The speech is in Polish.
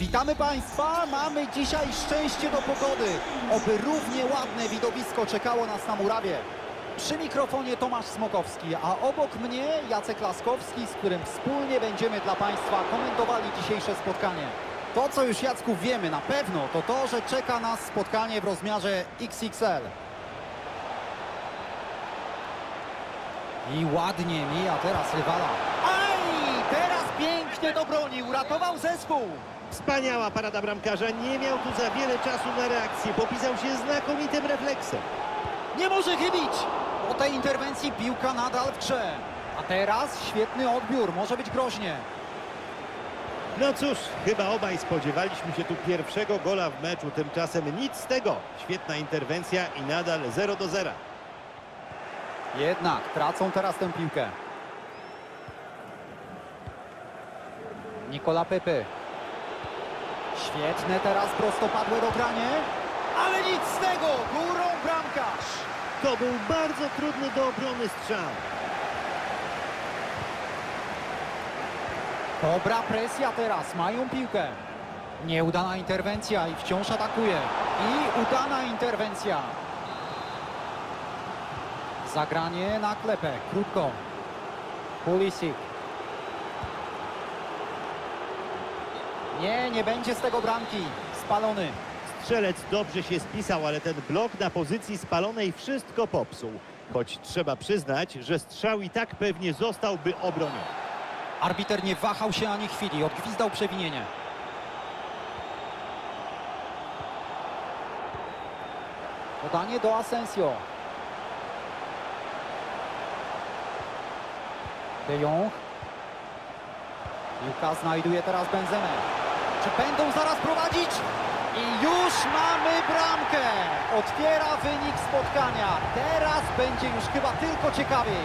Witamy Państwa, mamy dzisiaj szczęście do pogody. Oby równie ładne widowisko czekało nas na murawie. Przy mikrofonie Tomasz Smokowski, a obok mnie Jacek Laskowski, z którym wspólnie będziemy dla Państwa komentowali dzisiejsze spotkanie. To, co już Jacku wiemy na pewno, to to, że czeka nas spotkanie w rozmiarze XXL. I ładnie mija teraz rywala. Aj! Teraz pięknie do broni, uratował zespół. Wspaniała parada bramkarza, nie miał tu za wiele czasu na reakcję, popisał się znakomitym refleksem. Nie może chybić! Po tej interwencji piłka nadal w grze. A teraz świetny odbiór, może być groźnie. No cóż, chyba obaj spodziewaliśmy się tu pierwszego gola w meczu, tymczasem nic z tego. Świetna interwencja i nadal 0 do 0. Jednak tracą teraz tę piłkę. Nikola Pepe. Świetne teraz prostopadłe dogranie. Ale nic z tego! Górą bramkarz! To był bardzo trudny do obrony strzał. Dobra presja teraz, mają piłkę. Nieudana interwencja i wciąż atakuje. I udana interwencja. Zagranie na klepę, krótko. Pulisic. Nie, nie będzie z tego bramki. Spalony. Strzelec dobrze się spisał, ale ten blok na pozycji spalonej wszystko popsuł. Choć trzeba przyznać, że strzał i tak pewnie zostałby obroniony. Arbiter nie wahał się ani chwili, odgwizdał przewinienie. Podanie do Asensio. De Jong. Piłka znajduje teraz Benzemę. Czy będą zaraz prowadzić? I już mamy bramkę. Otwiera wynik spotkania. Teraz będzie już chyba tylko ciekawiej.